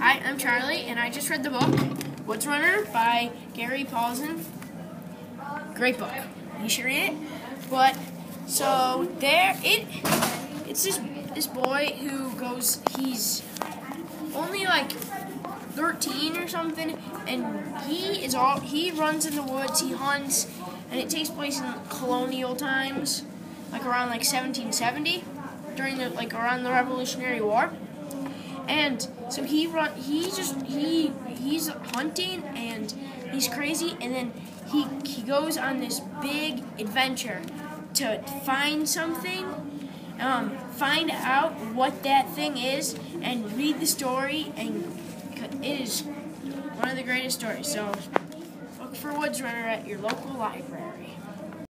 Hi, I'm Charlie, and I just read the book Woods Runner by Gary Paulsen. Great book. You should read it. But so there, it it's this this boy who goes. He's only like 13 or something, and he is all he runs in the woods. He hunts, and it takes place in colonial times, like around like 1770, during the like around the Revolutionary War. And so he run he just he he's hunting and he's crazy. And then he he goes on this big adventure to find something um, find out what that thing is and read the story. And it is one of the greatest stories. So look for woods runner at your local library